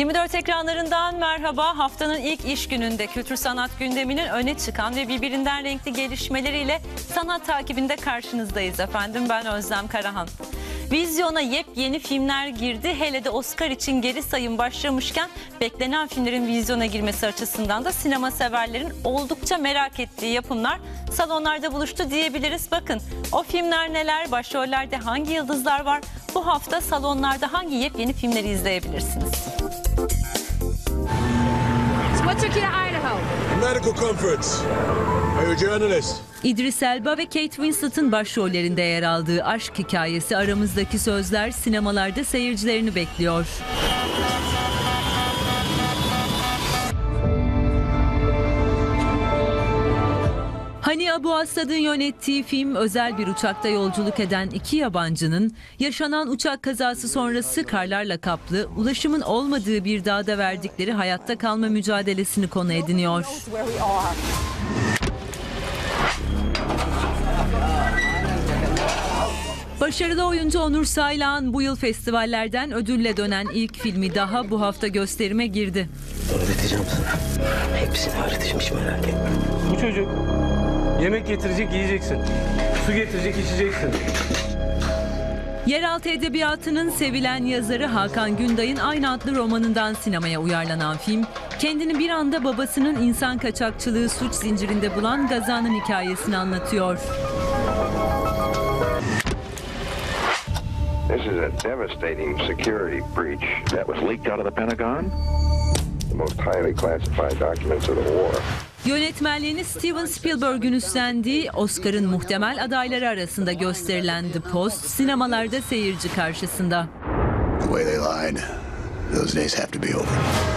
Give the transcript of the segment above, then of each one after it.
24 ekranlarından merhaba. Haftanın ilk iş gününde kültür sanat gündeminin öne çıkan ve birbirinden renkli gelişmeleriyle sanat takibinde karşınızdayız efendim. Ben Özlem Karahan. Vizyona yepyeni filmler girdi. Hele de Oscar için geri sayım başlamışken beklenen filmlerin vizyona girmesi açısından da sinema severlerin oldukça merak ettiği yapımlar salonlarda buluştu diyebiliriz. Bakın o filmler neler, başrollerde hangi yıldızlar var? Bu hafta salonlarda hangi yepyeni filmleri izleyebilirsiniz? What took you to Idaho? Medical conference. Are you a journalist? İdris Elba ve Kate Winslet'ın başrollerinde yer aldığı aşk hikayesi Aramızdaki Sözler sinemalarda seyircilerini bekliyor. Abu Assad'ın yönettiği film özel bir uçakta yolculuk eden iki yabancının yaşanan uçak kazası sonrası karlarla kaplı, ulaşımın olmadığı bir dağda verdikleri hayatta kalma mücadelesini konu ediniyor. Başarılı oyuncu Onur Saylan bu yıl festivallerden ödülle dönen ilk filmi daha bu hafta gösterime girdi. Öğreteceğim sana. Hepsini öğreteceğim hiç merak etme. Bu çocuk yemek getirecek yiyeceksin. Su getirecek içeceksin. Yeraltı edebiyatının sevilen yazarı Hakan Günday'ın aynı adlı romanından sinemaya uyarlanan film, kendini bir anda babasının insan kaçakçılığı suç zincirinde bulan Gazan'ın hikayesini anlatıyor. This is a devastating security breach that was leaked out of the Pentagon. The most highly classified documents of the war. Yönetmenliğini Steven Spielberg'ün üstlendiği Oscar'ın muhtemel adayları arasında gösterilen The Post sinemalarda seyirci karşısında. The way they lied, those days have to be over.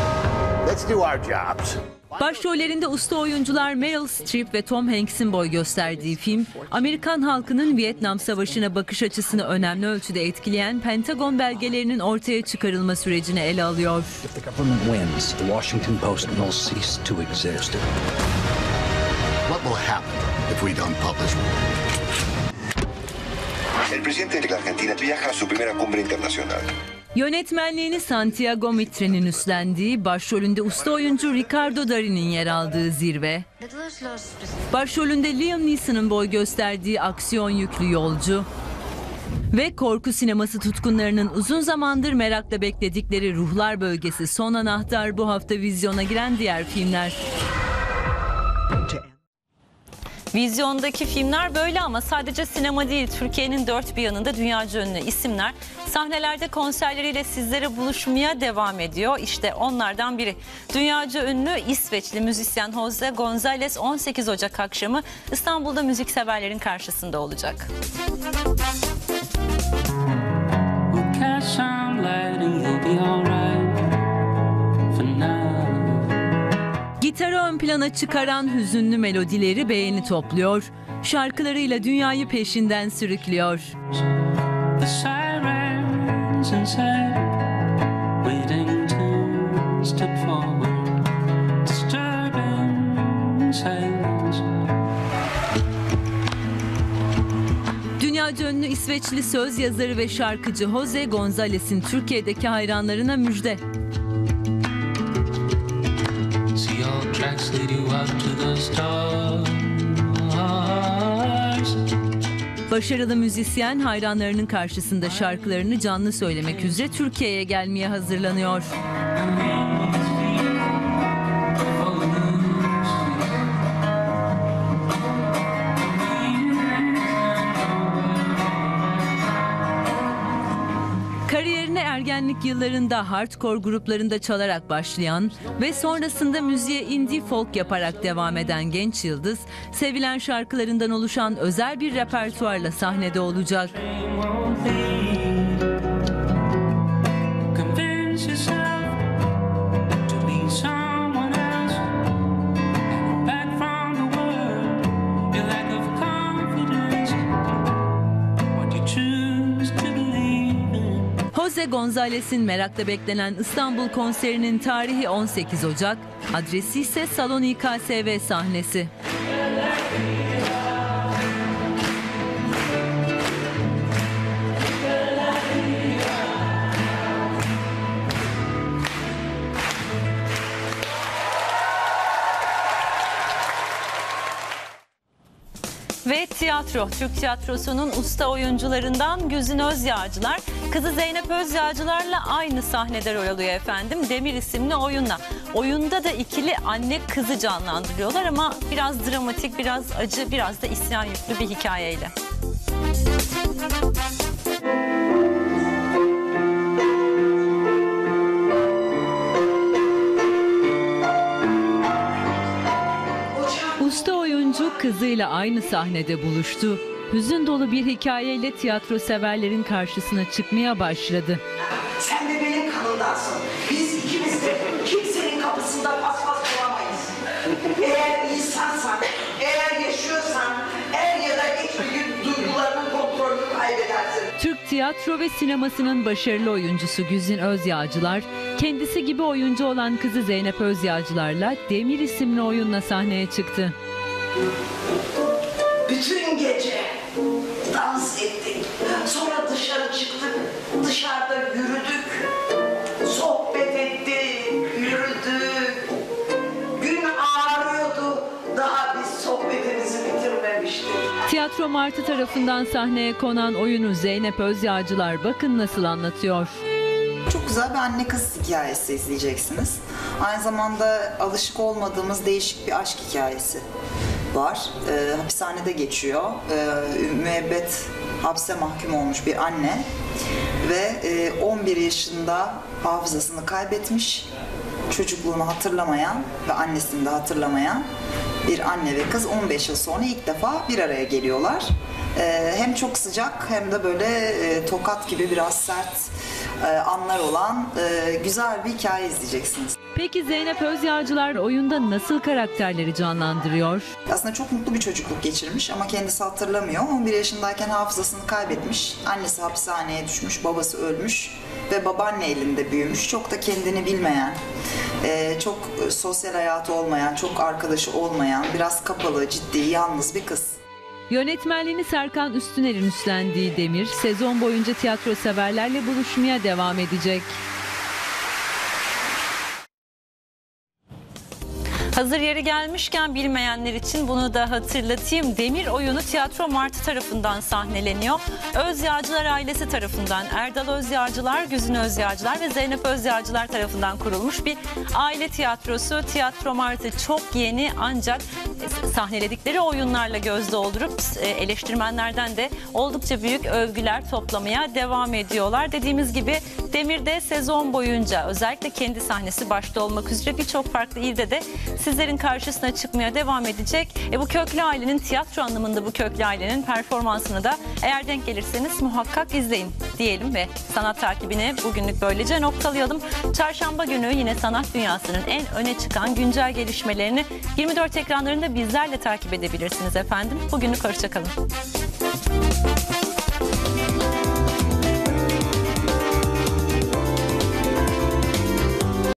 Let's do our jobs. Başrollerinde usta oyuncular Meryl Streep ve Tom Hanks'in boy gösterdiği film, Amerikan halkının Vietnam Savaşı'na bakış açısını önemli ölçüde etkileyen Pentagon belgelerinin ortaya çıkarılma sürecini ele alıyor. El presidente de la Argentina viaja a su primera cumbre internacional. Yönetmenliğini Santiago Mitre'nin üstlendiği, başrolünde usta oyuncu Ricardo Darí'nin yer aldığı zirve, başrolünde Liam Neeson'ın boy gösterdiği aksiyon yüklü yolcu ve korku sineması tutkunlarının uzun zamandır merakla bekledikleri Ruhlar Bölgesi Son Anahtar bu hafta vizyona giren diğer filmler. Vizyondaki filmler böyle ama sadece sinema değil Türkiye'nin dört bir yanında dünyaca ünlü isimler sahnelerde konserleriyle sizlere buluşmaya devam ediyor. İşte onlardan biri. Dünyaca ünlü İsveçli müzisyen Jose Gonzalez 18 Ocak akşamı İstanbul'da müzikseverlerin karşısında olacak. Ön plana çıkaran hüzünlü melodileri beğeni topluyor, şarkılarıyla dünyayı peşinden sürüklüyor. Dünyaca ünlü İsveçli söz yazarı ve şarkıcı Jose Gonzalez'in Türkiye'deki hayranlarına müjde. Başarılı müzisyen hayranlarının karşısında şarkılarını canlı söylemek üzere Türkiye'ye gelmeye hazırlanıyor. Kariyerine ergenlik yıllarında hardcore gruplarında çalarak başlayan ve sonrasında müziğe indie folk yaparak devam eden genç yıldız, sevilen şarkılarından oluşan özel bir repertuarla sahnede olacak. Jose Gonzalez'in merakla beklenen İstanbul konserinin tarihi 18 Ocak, adresi ise Salon İKSV sahnesi. Ve tiyatro, Türk tiyatrosunun usta oyuncularından Güzin Özyağcılar, kızı Zeynep Özyağcılar'la aynı sahnede rol alıyor efendim. Demir isimli oyunla. Oyunda da ikili anne kızı canlandırıyorlar ama biraz dramatik, biraz acı, biraz da isyan yüklü bir hikayeyle. Oyuncu kızıyla aynı sahnede buluştu. Hüzün dolu bir hikayeyle tiyatro severlerin karşısına çıkmaya başladı. Sen de benim kanımdansın. Biz ikimiz de kimsenin kapısında paspas bulamayız. Eğer insansan, eğer yaşıyorsan er ya da geç bir gün duygularının kontrolünü kaybedersin. Türk tiyatro ve sinemasının başarılı oyuncusu Güzin Özyağcılar, kendisi gibi oyuncu olan kızı Zeynep Özyağcılar'la Demir isimli oyunla sahneye çıktı. Bütün gece dans ettik. Sonra dışarı çıktık. Dışarıda yürüdük. Sohbet ettik, yürüdük. Gün ağrıyordu. Daha biz sohbetimizi bitirmemiştik. Tiyatro Martı tarafından sahneye konan oyunu Zeynep Özyağcılar bakın nasıl anlatıyor. Çok güzel bir anne kız hikayesi izleyeceksiniz. Aynı zamanda alışık olmadığımız değişik bir aşk hikayesi var. Ee, hapishanede geçiyor. Ee, müebbet hapse mahkum olmuş bir anne ve e, 11 yaşında hafızasını kaybetmiş, çocukluğunu hatırlamayan ve annesini de hatırlamayan bir anne ve kız 15 yıl sonra ilk defa bir araya geliyorlar. Ee, hem çok sıcak hem de böyle e, tokat gibi biraz sert e, anlar olan e, güzel bir hikaye izleyeceksiniz. Peki Zeynep Özyağcılar oyunda nasıl karakterleri canlandırıyor? Aslında çok mutlu bir çocukluk geçirmiş ama kendisi hatırlamıyor. 11 yaşındayken hafızasını kaybetmiş. Annesi hapishaneye düşmüş, babası ölmüş ve babaanne elinde büyümüş. Çok da kendini bilmeyen, e, çok sosyal hayatı olmayan, çok arkadaşı olmayan, biraz kapalı, ciddi, yalnız bir kız. Yönetmenliğini Serkan Üstüner'in üstlendiği Demir, sezon boyunca tiyatro severlerle buluşmaya devam edecek. Hazır yeri gelmişken bilmeyenler için bunu da hatırlatayım. Demir oyunu Tiyatro Martı tarafından sahneleniyor. Özyağcılar ailesi tarafından Erdal Özyağcılar, Güzin Özyağcılar ve Zeynep Özyağcılar tarafından kurulmuş bir aile tiyatrosu. Tiyatro Martı çok yeni ancak sahneledikleri oyunlarla göz doldurup e, eleştirmenlerden de oldukça büyük övgüler toplamaya devam ediyorlar. Dediğimiz gibi Demir'de sezon boyunca özellikle kendi sahnesi başta olmak üzere birçok farklı ilde de sizlerin karşısına çıkmaya devam edecek. E, bu köklü ailenin tiyatro anlamında bu köklü ailenin performansını da eğer denk gelirseniz muhakkak izleyin diyelim ve sanat takibini bugünlük böylece noktalayalım. Çarşamba günü yine sanat dünyasının en öne çıkan güncel gelişmelerini 24 ekranlarında bizlerle takip edebilirsiniz efendim. Bugünlük hoşçakalın.